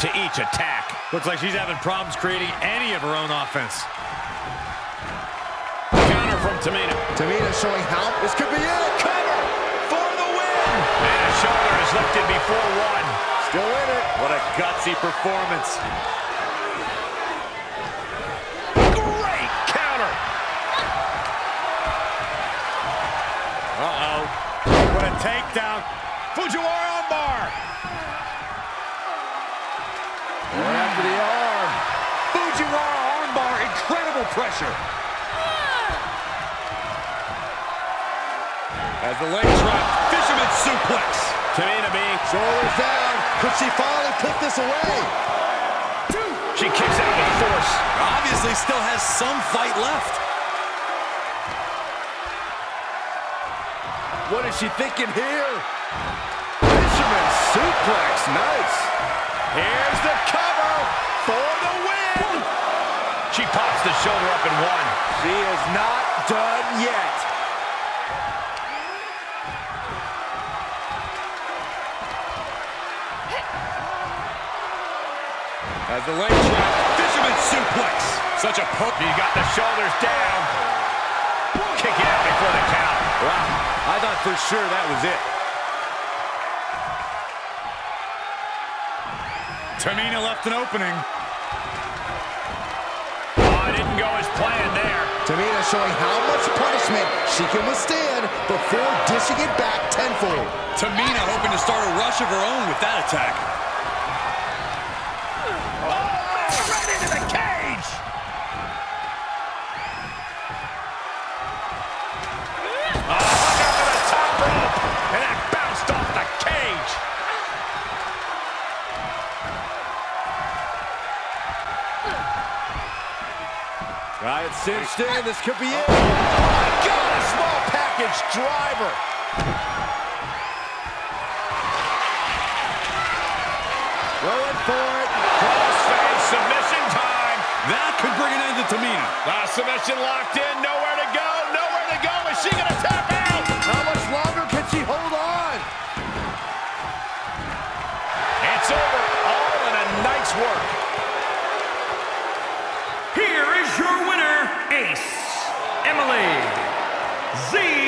to each attack. Looks like she's having problems creating any of her own offense. Counter from Tamina. Tamina showing how this could be it. Cover for the win. And a shoulder is lifted before one. Still in it. What a gutsy performance. Great counter. Uh-oh. What a takedown. Fujiwara armbar. Going Incredible pressure. As the legs drop, fisherman suplex. Tamina B. Shoulders down. Could she finally put this away? She kicks out with force. Obviously still has some fight left. What is she thinking here? Fisherman suplex. Nice. Here's the shoulder up one. She is not done yet. As the legs drop, fisherman suplex. Such a poke. He got the shoulders down. Kicking out before the count. Wow. I thought for sure that was it. Tamina left an opening. It didn't go as planned there. Tamina showing how much punishment she can withstand before dishing it back tenfold. Tamina hoping to start a rush of her own with that attack. Cinched in. This could be it. Oh, my God, a small package driver. Going for it. Crossface submission time. That could bring an end to Tamina. Ah, submission locked in. Nowhere to go. Nowhere to go. Is she going to tap out? How much longer can she hold on? It's over. All in a night's work. Winner, Ace Emily Z.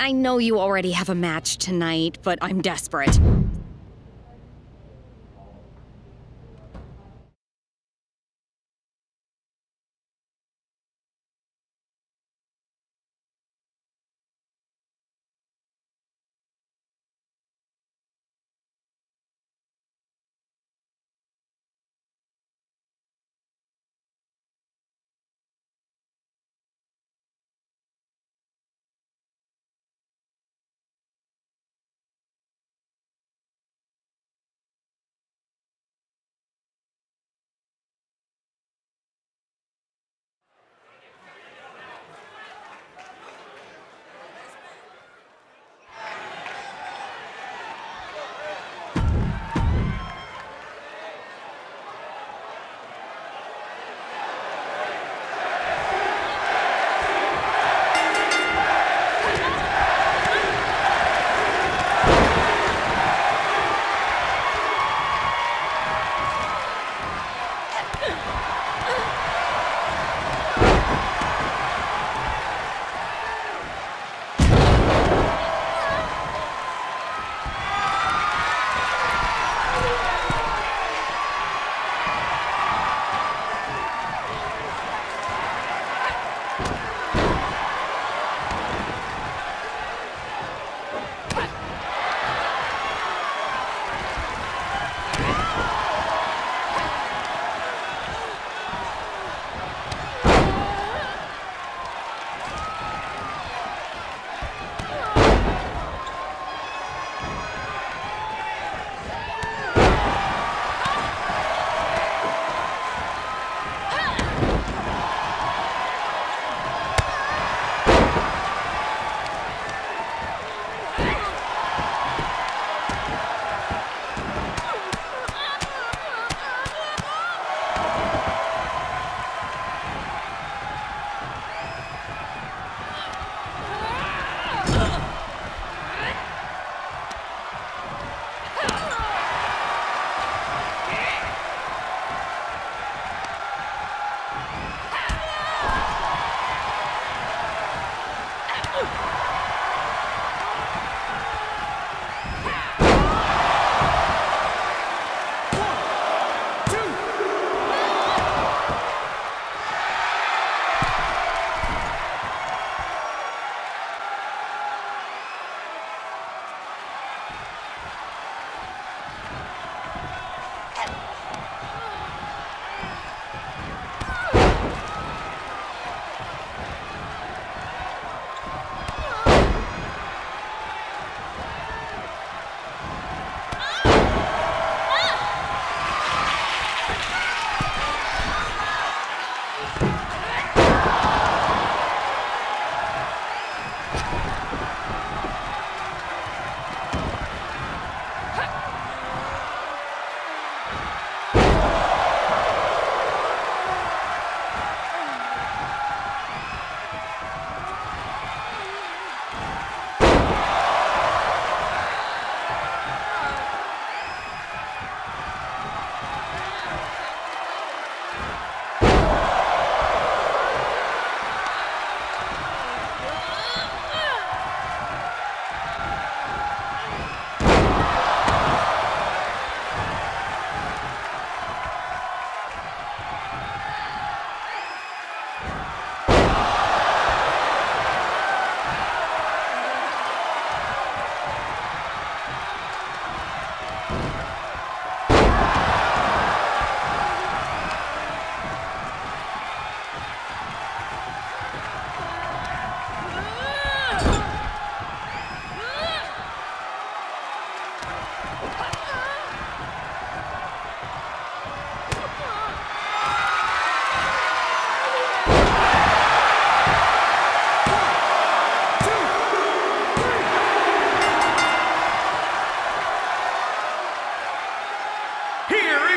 I know you already have a match tonight, but I'm desperate.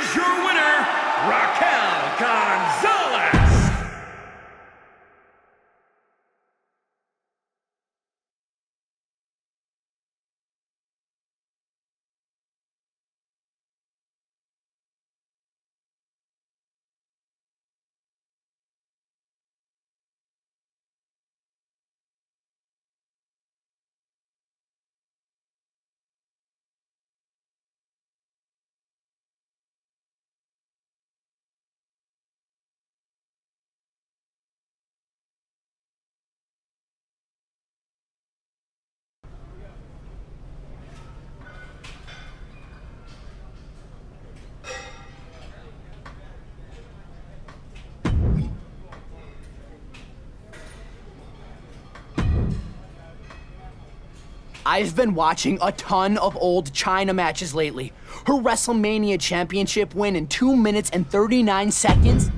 Is your winner, Raquel Gonzalez. I've been watching a ton of old Chyna matches lately. Her WrestleMania championship win in 2 minutes and 39 seconds